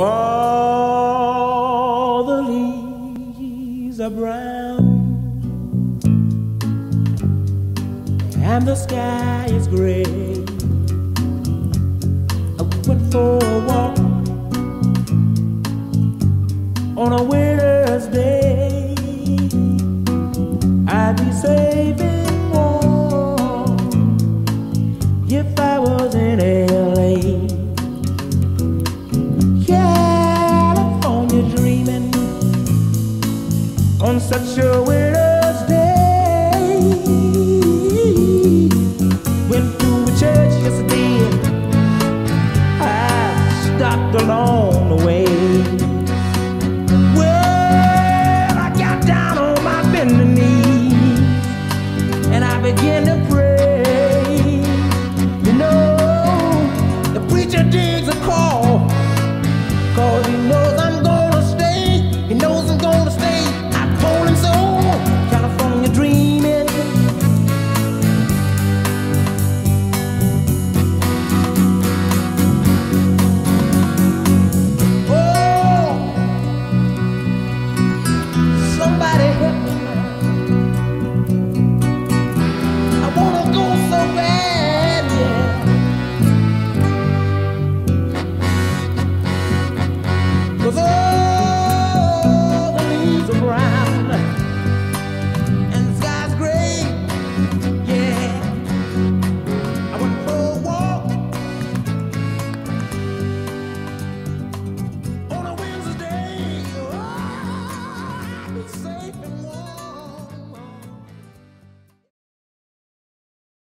All the leaves are brown, and the sky is gray. I went for a walk on a winter's day. I'd be saving more if I was in hell. on such a winter's day. Went to a church yesterday, I stopped along the way.